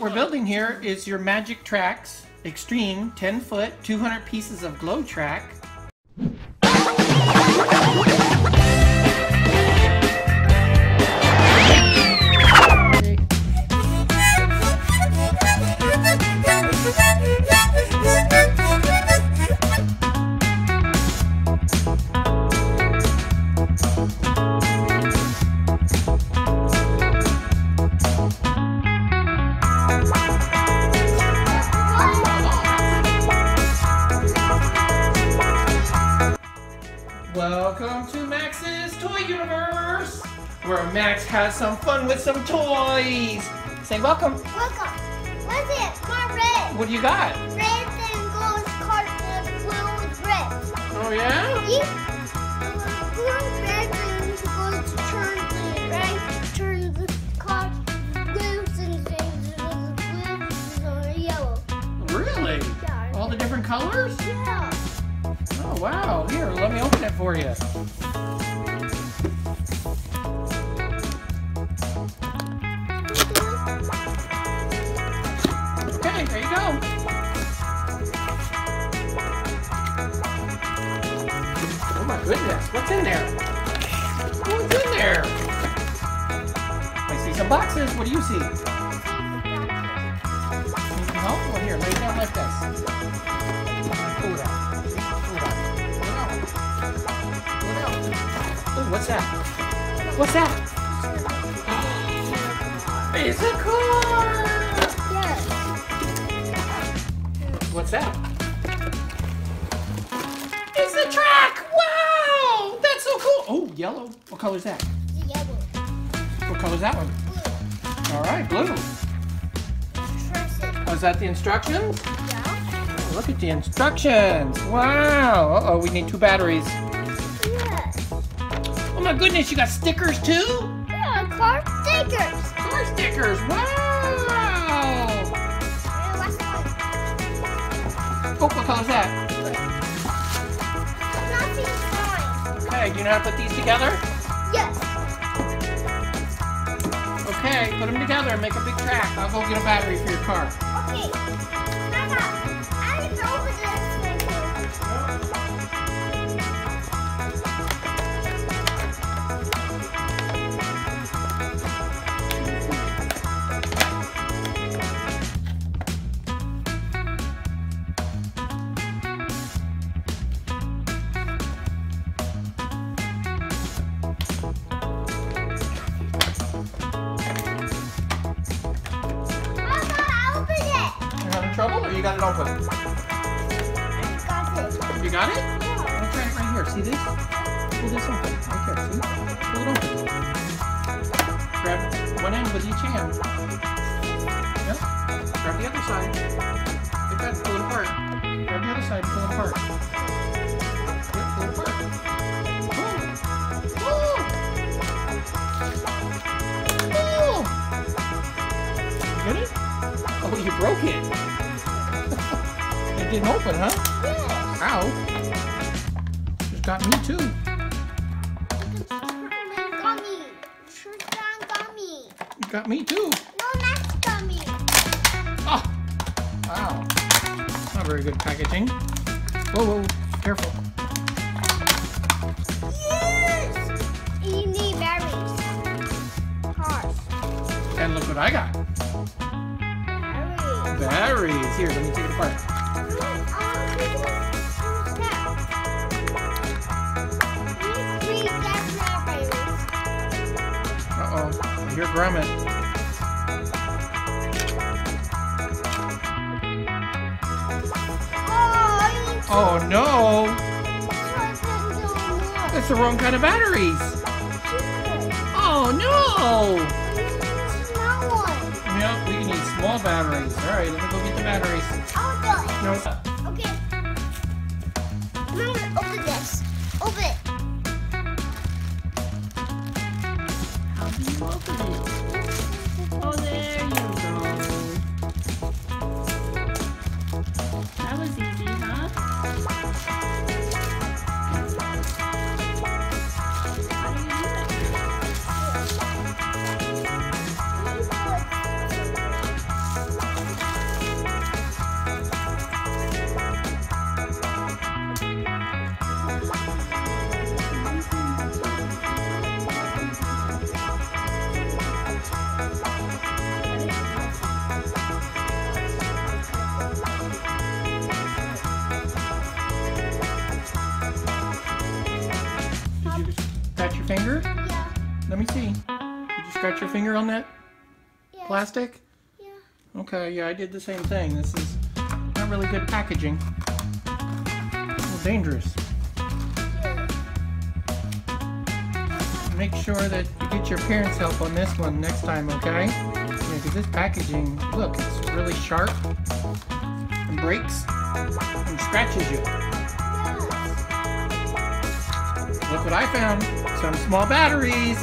we're building here is your Magic Tracks Xtreme 10 foot 200 pieces of glow track. Welcome to Max's Toy Universe, where Max has some fun with some toys. Say welcome. Welcome. What's it? My red. What do you got? Red and gold cardboard uh, blue with red. Oh yeah? You blue red and gold turn blue, right? Turn the card blues and things blues or yellow. Really? Yeah. All the different colors? Yeah. For you. Okay, there you go. Oh my goodness, what's in there? What's in there? I see some boxes. What do you see? Some? Well, here, lay it down like this. What's that? What's that? It's a car! Yes. What's that? It's the track! Wow! That's so cool! Oh, yellow. What color is that? The yellow. What color is that one? Blue. All right, blue. Oh, is that the instructions? Yeah. Oh, look at the instructions. Wow. Uh-oh, we need two batteries. Oh my goodness, you got stickers too? Yeah, car stickers. Car stickers. Wow. And what's that? Oh, what color is that? Nothing's fine. Okay, do you know how to put these together? Yes. Okay, put them together and make a big track. I'll go get a battery for your car. Okay. Mama, I can open it open? Got it. You got it? Yeah. I'll try it right here. See this? Pull this open. Right there. See? Pull it open. Grab one end with each hand. Yep. Grab the other side. Get that. Pull it apart. Grab the other side pull it apart. Yep, pull it apart. Pull. Pull. You get it? Oh, you broke it. Didn't open, huh? Ow. Just got me too. Gummy. Gummy. Got me too. Ah. No, that's gummy. Oh. Wow. Not very good packaging. Whoa, whoa. Careful. Yes. You berries. And look what I got. Berries. Here, let me take it apart. Grummet. Oh no. That's the wrong kind of batteries. Oh no. Yep, we need small batteries. All right, let me go get the batteries. No, stop. Okay. Mom, open How finger? Yeah. Let me see. Did you scratch your finger on that Yeah. plastic? Yeah. Okay, yeah, I did the same thing. This is not really good packaging. Little dangerous. Yeah. Make sure that you get your parents' help on this one next time, okay? Yeah, because this packaging, look, it's really sharp and breaks and scratches you. Look what I found. Some small batteries.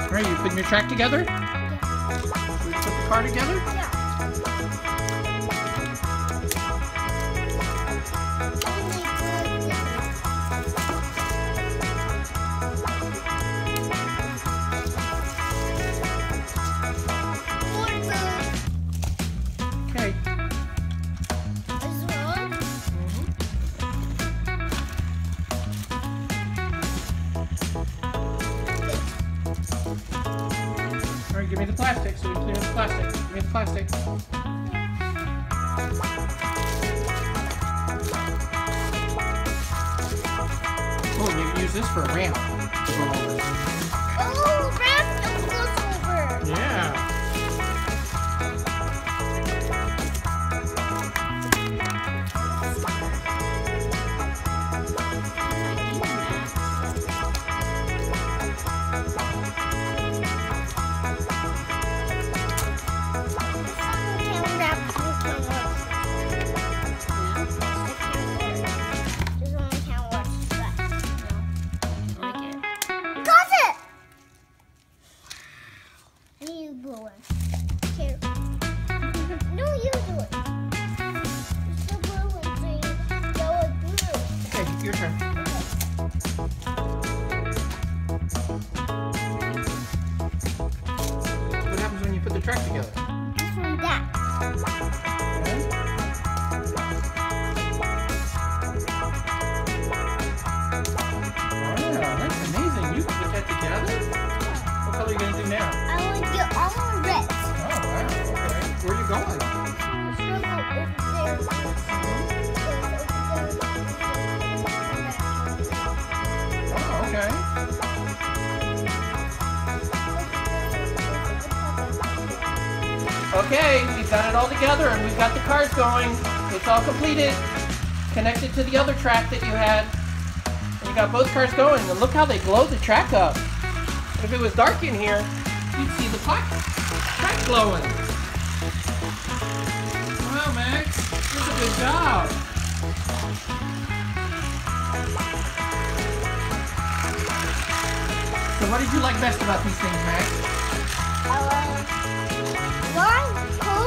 All right, you putting your track together? Should we put the car together? Give me the plastic so we clear the plastic. Give me the plastic. Oh, you can use this for a ramp. Okay, we've got it all together and we've got the cars going. It's all completed. Connected to the other track that you had. And you got both cars going. And look how they glow the track up. If it was dark in here, you'd see the track, track glowing. Wow, Max. A good job. So what did you like best about these things, Max? One, two,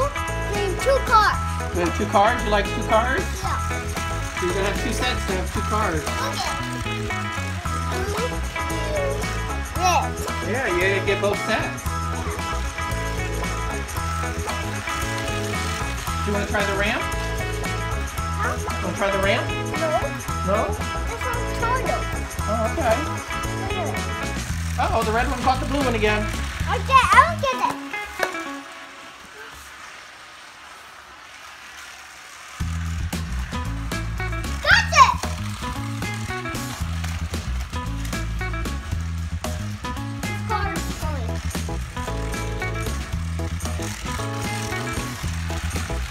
then two cars. You have two cars? You like two cars? Yeah. So you're gonna have two sets to have two cars. Okay. Yeah, you gotta get both sets. Do you wanna try the ramp? Huh? Wanna try the ramp? No. No? This one's turtle. Oh, okay. Look at it. Uh oh, the red one caught the blue one again. Okay, I'll get it.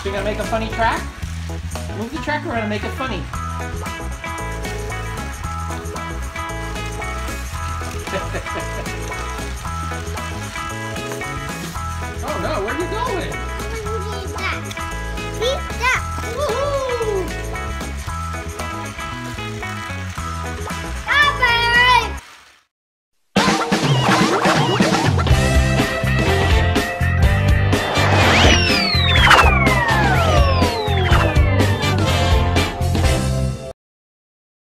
So you're gonna make a funny track? Move the track around and make it funny. oh no, where are you going?